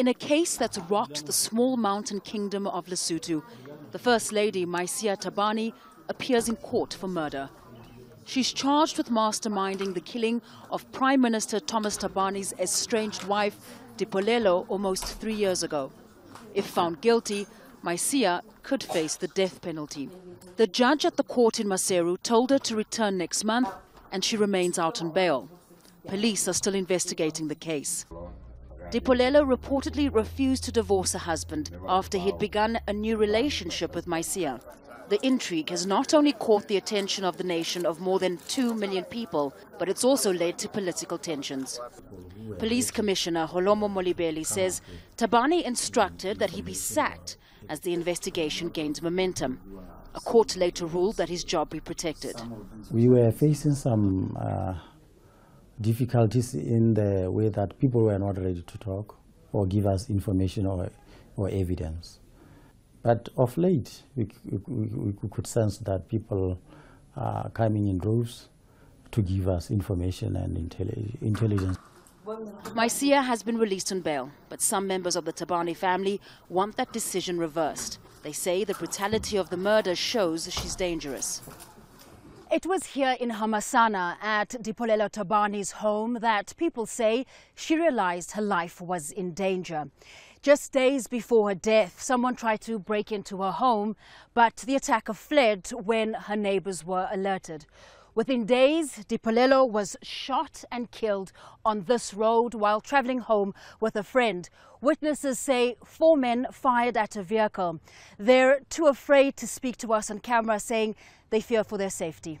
In a case that's rocked the small mountain kingdom of Lesotho, the First Lady, Maesaiah Thabane, appears in court for murder. She's charged with masterminding the killing of Prime Minister Thomas Thabane's estranged wife, Dipolelo, almost three years ago. If found guilty, Maesaiah could face the death penalty. The judge at the court in Maseru told her to return next month, and she remains out on bail. Police are still investigating the case. Dipolelo reportedly refused to divorce her husband after he'd begun a new relationship with Maesaiah. The intrigue has not only caught the attention of the nation of more than 2 million people, but it's also led to political tensions. Police Commissioner Holomo Molibeli says Thabane instructed that he be sacked as the investigation gains momentum. A court later ruled that his job be protected. We were facing some uh, difficulties in the way that people were not ready to talk or give us information or, or evidence. But of late, we, we, we could sense that people are coming in droves to give us information and intelligence. Maesaiah has been released on bail, but some members of the Thabane family want that decision reversed. They say the brutality of the murder shows she's dangerous. It was here in Hamasana at Dipolelo Thabane's home that people say she realized her life was in danger. Just days before her death, someone tried to break into her home, but the attacker fled when her neighbors were alerted. Within days, Dipolelo was shot and killed on this road while traveling home with a friend. Witnesses say four men fired at a vehicle. They're too afraid to speak to us on camera, saying they fear for their safety.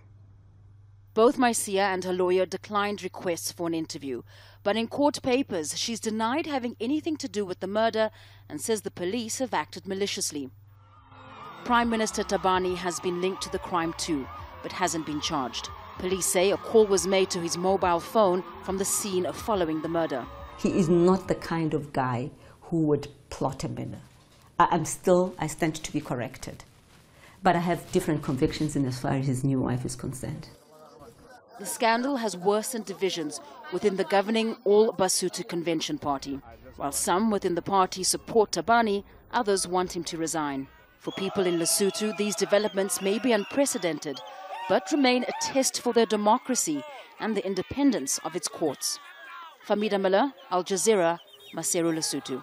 Both Maesaiah and her lawyer declined requests for an interview, but in court papers she's denied having anything to do with the murder and says the police have acted maliciously. Prime Minister Thabane has been linked to the crime too but hasn't been charged. Police say a call was made to his mobile phone from the scene of following the murder. He is not the kind of guy who would plot a murder. I'm still, I stand to be corrected. But I have different convictions in as far as his new wife is concerned. The scandal has worsened divisions within the governing All Basotho Convention Party. While some within the party support Thabane, others want him to resign. For people in Lesotho, these developments may be unprecedented, but remain a test for their democracy and the independence of its courts. Fahmida Miller, Al Jazeera, Maseru Lesotho.